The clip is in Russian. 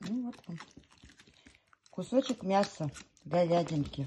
Ну вот он. Кусочек мяса говядинки.